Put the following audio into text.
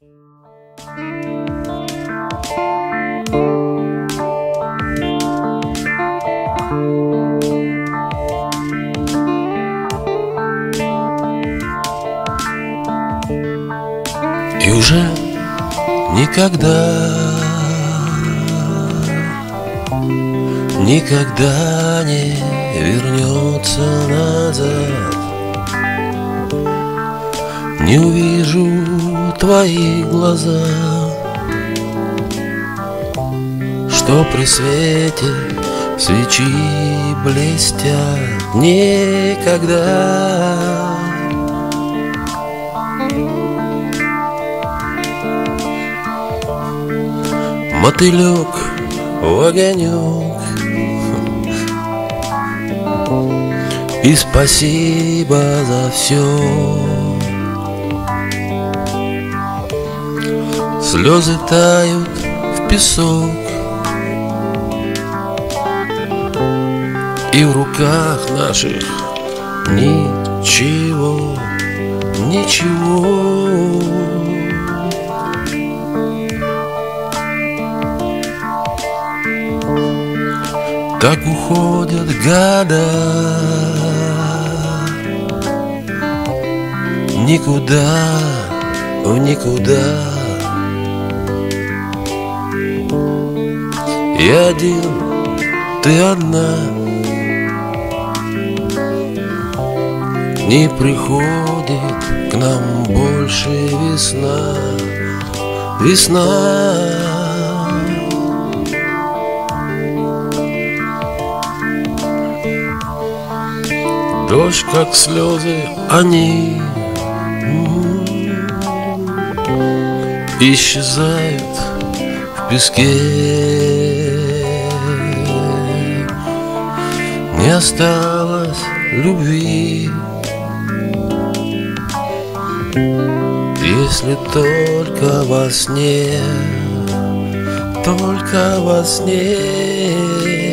И уже никогда Никогда не вернется назад. Не увижу твои глаза. Что при свете свечи блестят Никогда. Мотылек в огонек. И спасибо за все Слезы тают в песок. И в руках наших ничего, ничего. Так уходят года. Никуда, в никуда Я один, ты одна. Не приходит к нам больше весна. Весна. Дождь, как слезы, они Исчезают в песке Не осталось любви. Если только во сне Только во сне